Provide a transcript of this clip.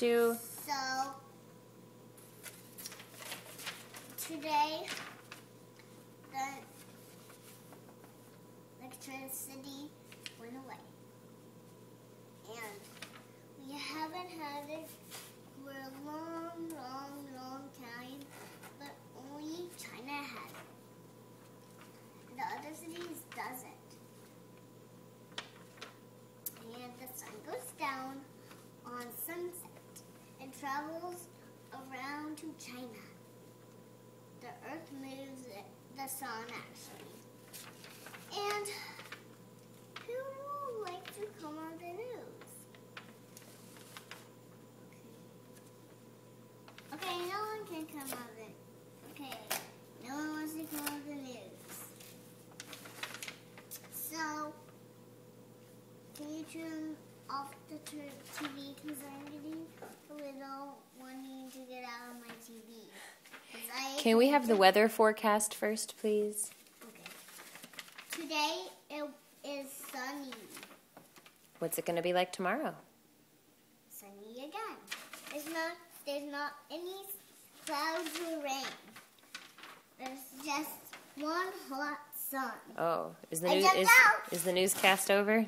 to? So, today, the electricity went away. And we haven't had it for a long, long, long time, but only China had it. The other cities doesn't. And the sun goes down on sunset and travels around to China. The earth moves the sun actually. And who would like to come on the news? Okay, no one can come on the Okay, no one wants to come on the news. So, can you turn off the TV because I'm getting a little Can we have the weather forecast first, please? Okay. Today it is sunny. What's it going to be like tomorrow? Sunny again. There's not there's not any clouds or rain. There's just one hot sun. Oh, is the I news is, is the newscast over?